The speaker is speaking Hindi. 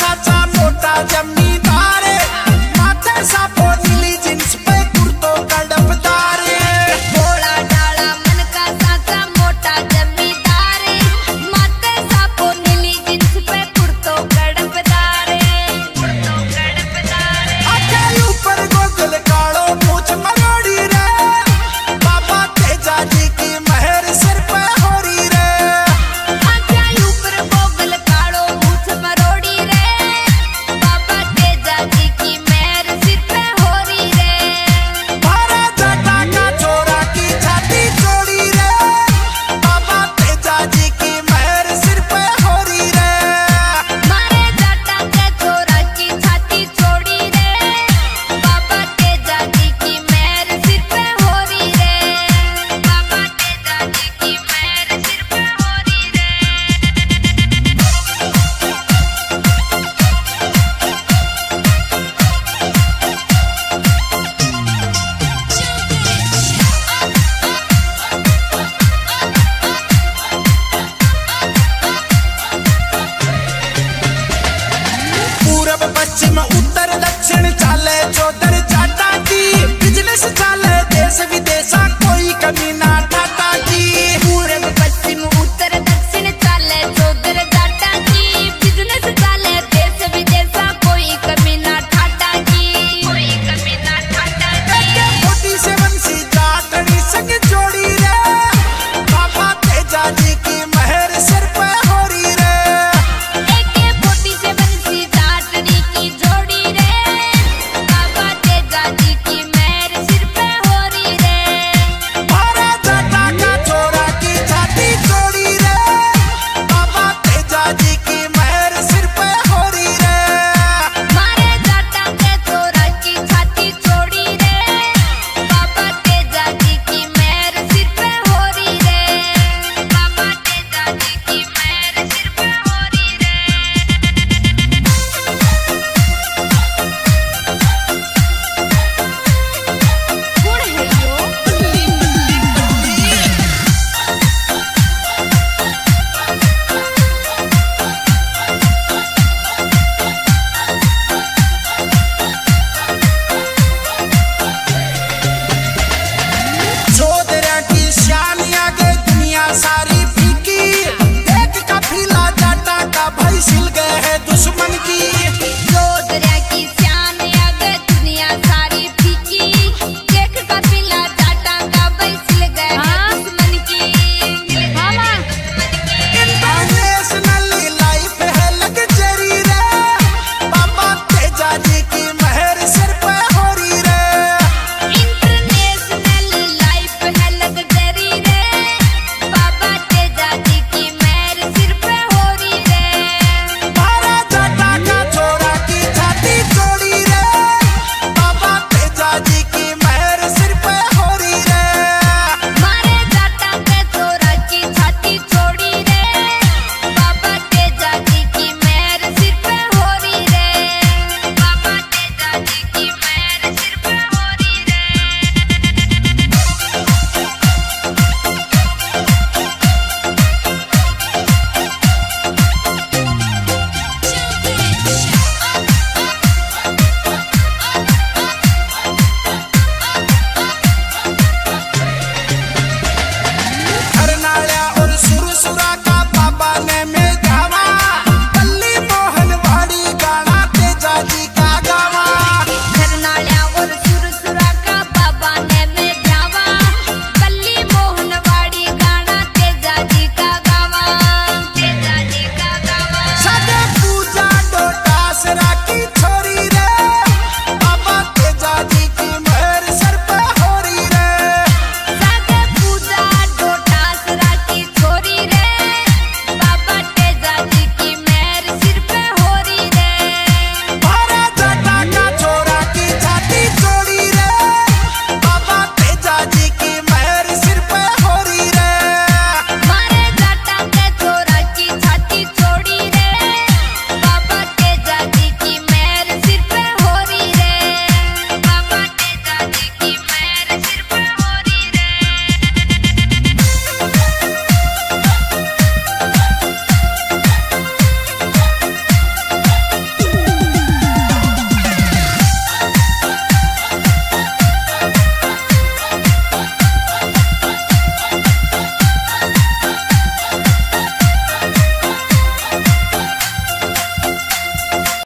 साचा मोटा जम mina